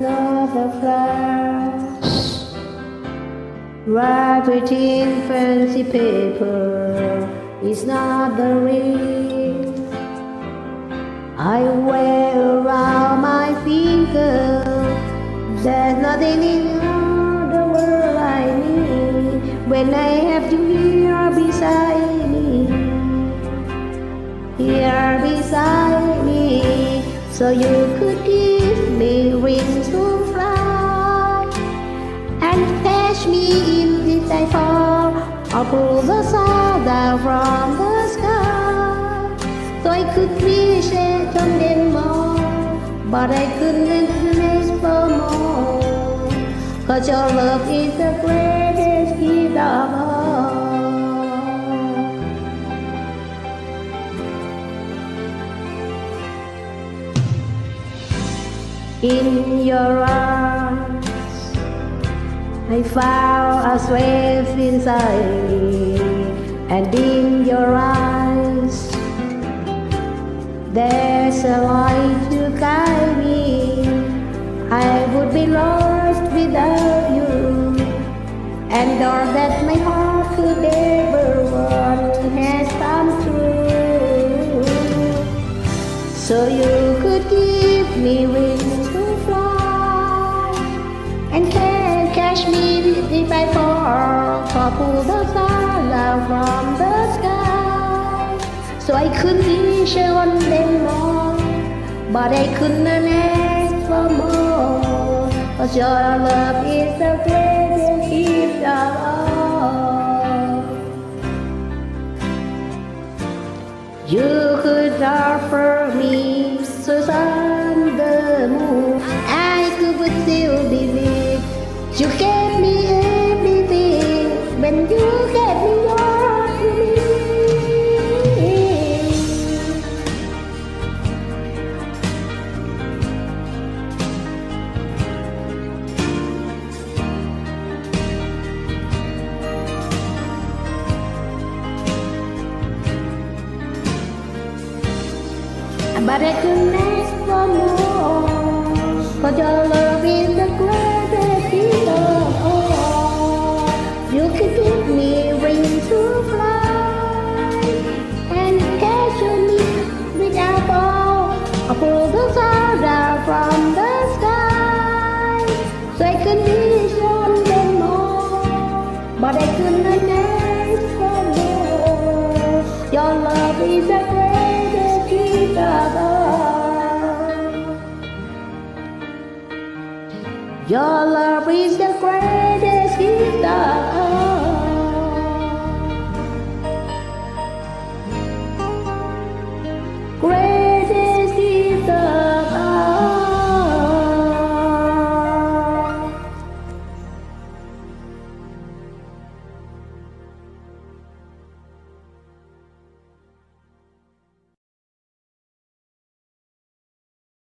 not a flash. Writing fancy paper is not the real. I wear around my finger. There's nothing in the world I need when I have you here beside me. Here beside so you could give me wings to fly and catch me in the I fall or pull the sun down from the sky. So I could reach it on something more, but I couldn't reach for more. Cause your love is the greatest gift of all. In your arms, I found a strength inside me, and in your eyes, there's a light to guide me. I would be lost without you, and all that my heart could ever want has come true. So you could keep me wings pull the star out from the sky. So I could reach on them more, but I couldn't ask for more. Cause your love is the greatest gift of all. You could offer me sun, the moon. I could still believe you gave But I couldn't ask for more Cause your love is the greatest gift of all You could give me wings to fly And catch me without fall I pull the star down from the sky. So I could be shown them more But I couldn't ask for more Your love is the Your love is the greatest gift